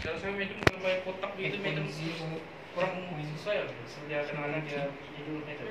Kalau saya minum kalau pakai kotak gitu minum kurang sesuai lah. Sedia kadang-kadang dia tidur gitu.